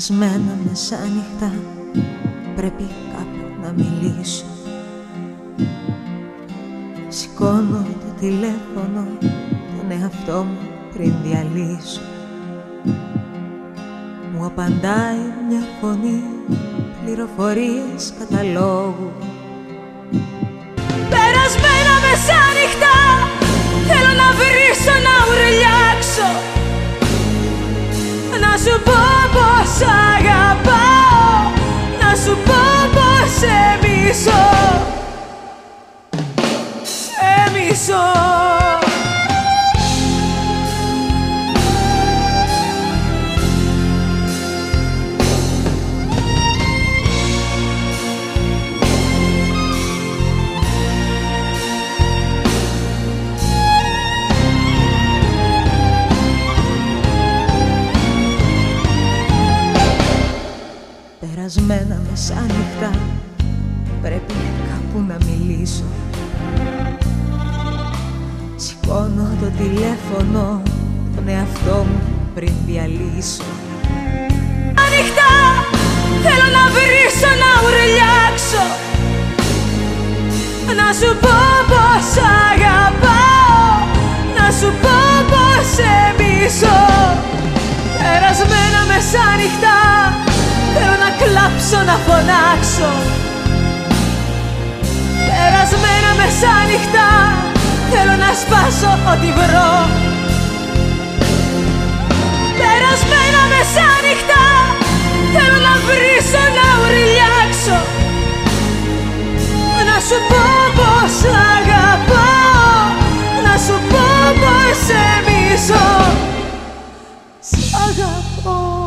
Περασμένα μεσάνυχτα πρέπει κάπου να μιλήσω. Σηκώνω το τηλέφωνο τον εαυτό μου πριν διαλύσω. Μου απαντάει μια φωνή πληροφορίες καταλόγου. Περασμένα μεσάνυχτα θέλω να βρίσω να ουρλιάξω. Να σου πω πως αγαπάω Να σου πω πως σε μισώ Σε μισώ Περασμένα μεσάνυχτα πρέπει κάπου να μιλήσω. Σηκώνω το τηλέφωνο τον εαυτό μου πριν διαλύσω. Ανοιχτά θέλω να βρίσω να ουρλιάξω. Να σου πω πως αγαπάω Να σου πω πως σε μισώ Περασμένα μεσάνυχτα Θέλω να κλάψω, να φωνάξω. Περασμένα μεσάνυχτα Θέλω να σπάσω ό,τι βρω. Περασμένα μεσάνυχτα Θέλω να βρίσω, να ουρλιάξω. Να σου πω πως αγαπώ, Να σου πω πως σε μισώ. Σ' αγαπώ.